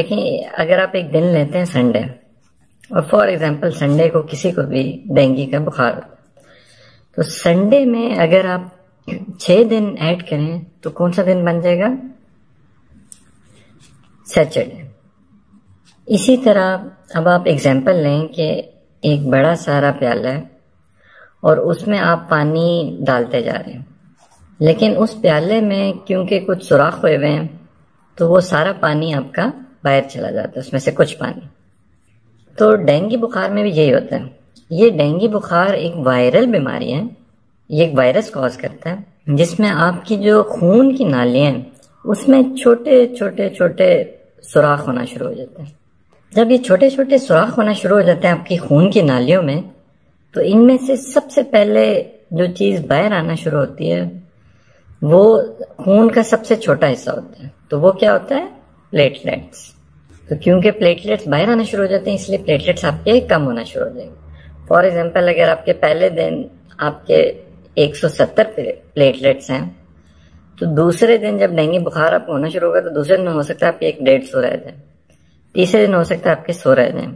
देखिए, अगर आप एक दिन लेते हैं संडे और फॉर एग्जांपल संडे को किसी को भी डेंगू का बुखार तो संडे में अगर आप छह दिन ऐड करें तो कौन सा दिन बन जाएगा? सैटरडे इसी तरह अब आप एग्जांपल लें कि एक बड़ा सारा प्याला है, और उसमें आप पानी डालते जा रहे हैं। लेकिन उस प्याले में, क्योंकि कुछ सुराख हुए हुए हैं तो वो सारा पानी आपका बाहर चला जाता है, उसमें से कुछ पानी। तो डेंगू बुखार में भी यही होता है। ये डेंगू बुखार एक वायरल बीमारी है। ये एक वायरस कॉज करता है, जिसमें आपकी जो खून की नालियाँ हैं, उसमें छोटे छोटे छोटे सुराख होना शुरू हो जाते हैं। जब ये छोटे छोटे सुराख होना शुरू हो जाते हैं आपकी खून की नालियों में तो इनमें से सबसे पहले जो चीज़ बाहर आना शुरू होती है, वो खून का सबसे छोटा हिस्सा होता है। तो वो क्या होता है? प्लेटलेट्स तो क्योंकि प्लेटलेट्स बाहर आना शुरू हो जाते हैं, इसलिए प्लेटलेट्स आपके कम होना शुरू हो जाएँगे। फॉर एग्ज़ाम्पल अगर आपके पहले दिन आपके 170 प्लेटलेट्स हैं तो दूसरे दिन जब डेंगू बुखार आपको होना शुरू होगा तो दूसरे दिन हो सकता है आपके एक डेढ़ सौ रह जाए। तीसरे दिन हो सकता है आपके सौ रह जाए।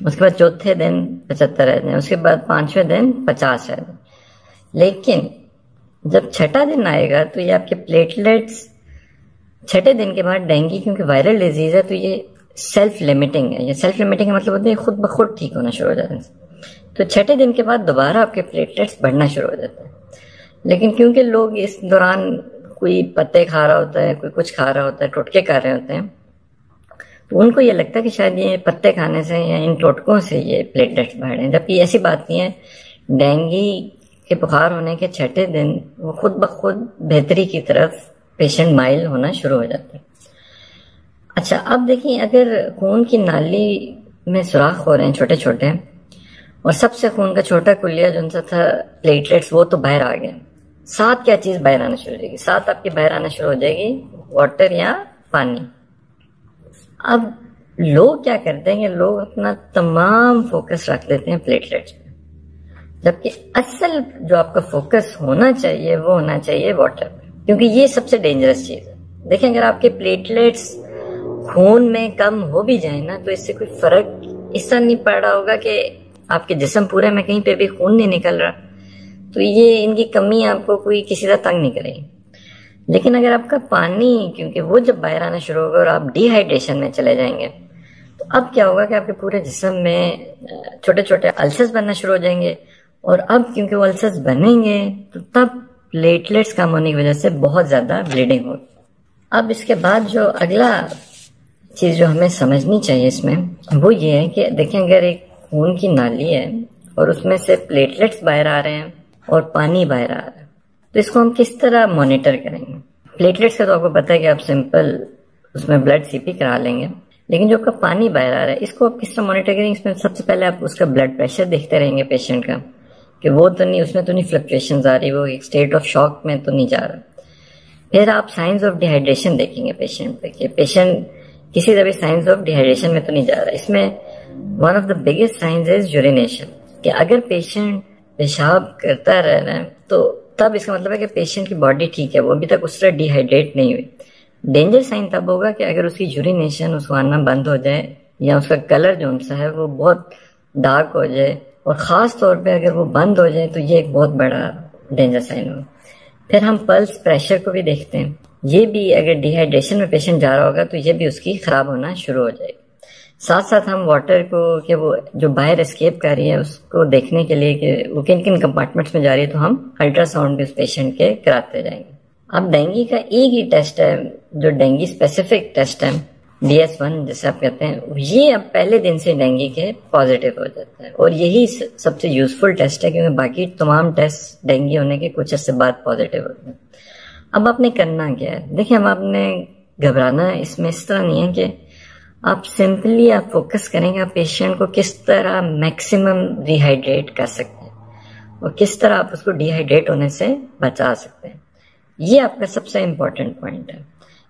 उसके बाद चौथे दिन पचहत्तर रह जाए। उसके बाद पाँचवें दिन पचास रह जाए। लेकिन जब छठा दिन आएगा तो ये आपके प्लेटलेट्स छठे दिन के बाद डेंगू क्योंकि वायरल डिज़ीज़ है तो ये सेल्फ लिमिटिंग है। ये सेल्फ लिमिटिंग का मतलब होता है खुद ब खुद ठीक होना शुरू हो जाता है। तो छठे दिन के बाद दोबारा आपके प्लेटलेट्स बढ़ना शुरू हो जाते हैं। लेकिन क्योंकि लोग इस दौरान कोई पत्ते खा रहा होता है, कोई कुछ खा रहा होता है, टोटके खा रहे होते हैं तो उनको ये लगता है कि शायद ये पत्ते खाने से या इन टोटकों से ये प्लेटलेट्स बढ़ रहे हैं। जबकि ऐसी बात नहीं है, डेंगी के बुखार होने के छठे दिन वो खुद ब खुद बेहतरी की तरफ़ पेशेंट माइल होना शुरू हो जाता है। अच्छा अब देखिए, अगर खून की नाली में सुराख हो रहे हैं छोटे छोटे और सबसे खून का छोटा कुलिया जो सा था प्लेटलेट्स वो तो बाहर आ गया साथ क्या चीज़ बाहर आना शुरू हो जाएगी? साथ आपकी बाहर आना शुरू हो जाएगी वाटर या पानी। अब लोग क्या करते हैं लोग अपना तमाम फोकस रख देते हैं प्लेटलेट्स जबकि असल जो आपका फोकस होना चाहिए, वो होना चाहिए वाटर क्योंकि ये सबसे डेंजरस चीज़ है। देखें, अगर आपके प्लेटलेट्स खून में कम हो भी जाए ना तो इससे कोई फ़र्क इस नहीं पड़ रहा होगा कि आपके जिसम पूरे में कहीं पे भी खून नहीं निकल रहा। तो ये इनकी कमी आपको कोई किसी तरह तंग नहीं करेगी। लेकिन अगर आपका पानी, क्योंकि वो जब बाहर आना शुरू होगा और आप डिहाइड्रेशन में चले जाएँगे तो अब क्या होगा कि आपके पूरे जिसम में छोटे छोटे अल्सर्स बनना शुरू हो जाएँगे। और अब क्योंकि वो अल्सर्स बनेंगे तो तब प्लेटलेट्स कम होने की वजह से बहुत ज़्यादा ब्लीडिंग होगी अब इसके बाद जो अगला चीज़ जो हमें समझनी चाहिए इसमें, वो ये है कि देखें अगर एक खून की नाली है और उसमें से प्लेटलेट्स बाहर आ रहे हैं और पानी बाहर आ रहा है तो इसको हम किस तरह मॉनिटर करेंगे? प्लेटलेट्स का तो आपको पता है कि आप सिंपल उसमें ब्लड सीपी करा लेंगे, लेकिन जो आपका पानी बाहर आ रहा है, इसको आप किस तरह मॉनिटर करेंगे? इसमें सबसे पहले आप उसका ब्लड प्रेशर देखते रहेंगे पेशेंट का। कि वो तो नहीं, उसमें तो नहीं फ्लक्चुएशन आ रही, वो एक स्टेट ऑफ़ शॉक में तो नहीं जा रहा। फिर आप साइंस ऑफ़ डिहाइड्रेशन देखेंगे पेशेंट पे, कि पेशेंट किसी तरह साइंस ऑफ़ डिहाइड्रेशन में तो नहीं जा रहा। इसमें one of the biggest signs is urination कि अगर पेशेंट पेशाब करता रह रहा है तो तब इसका मतलब है कि पेशेंट की बॉडी ठीक है, वो अभी तक उस तरह डिहाइड्रेट नहीं हुई। डेंजर साइन तब होगा कि अगर उसकी यूरिनेशन उसको आना बंद हो जाए, या उसका कलर जो है, वो बहुत डार्क हो जाए और ख़ास तौर पे अगर वो बंद हो जाए तो ये एक बहुत बड़ा डेंजर साइन हो फिर हम पल्स प्रेशर को भी देखते हैं। ये भी अगर डिहाइड्रेशन में पेशेंट जा रहा होगा तो ये भी उसकी खराब होना शुरू हो जाएगी। साथ साथ हम वाटर को कि वो जो बाहर स्केप कर रही है उसको देखने के लिए कि वो किन किन कंपार्टमेंट्स में जा रही है तो हम अल्ट्रासाउंड भी उस पेशेंट के कराते जाएँगे। अब डेंगू का एक ही टेस्ट है, जो डेंगू स्पेसिफिक टेस्ट है डी एस वन जैसे आप कहते हैं, ये अब पहले दिन से डेंगू के पॉजिटिव हो जाता है। और यही सबसे यूजफुल टेस्ट है, क्योंकि बाकी तमाम टेस्ट डेंगू होने के कुछ अर्से बाद पॉजिटिव होते हैं अब आपने करना क्या है? देखिए हम आपने घबराना इसमें इस तरह नहीं है कि आप सिंपली आप फोकस करेंगे, आप पेशेंट को किस तरह मैक्सिमम रिहाइड्रेट कर सकते हैं और किस तरह आप उसको डिहाइड्रेट होने से बचा सकते हैं। ये आपका सबसे इम्पोर्टेंट पॉइंट है।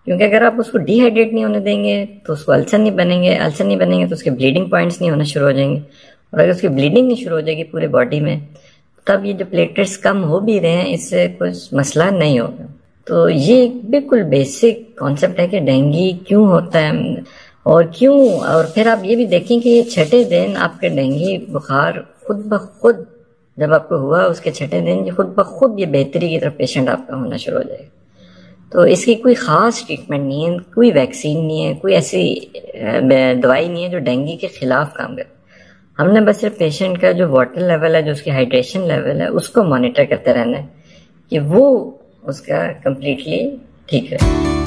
क्योंकि अगर आप उसको डिहाइड्रेट नहीं होने देंगे तो उसको अल्सर नहीं बनेंगे, अल्सर नहीं बनेंगे तो उसके ब्लीडिंग पॉइंट्स नहीं होना शुरू हो जाएँगे। और अगर उसकी ब्लीडिंग नहीं शुरू हो जाएगी पूरे बॉडी में, तब ये जो प्लेटलेट्स कम हो भी रहे हैं, इससे कुछ मसला नहीं होगा। तो ये बिल्कुल बेसिक कॉन्सेप्ट है कि डेंगू क्यों होता है और क्यों? और फिर आप ये भी देखें कि छठे दिन आपके डेंगू बुखार खुद ब खुद, जब आपको हुआ उसके छठे दिन, ये खुद ब खुद ये बेहतरी की तरफ़ पेशेंट आपका होना शुरू हो जाएगा। तो इसकी कोई ख़ास ट्रीटमेंट नहीं है, कोई वैक्सीन नहीं है, कोई ऐसी दवाई नहीं है जो डेंगू के खिलाफ काम करे। हमने बस सिर्फ़ पेशेंट का जो वाटर लेवल है, जो उसकी हाइड्रेशन लेवल है, उसको मॉनिटर करते रहना है कि वो उसका कंप्लीटली ठीक रहे।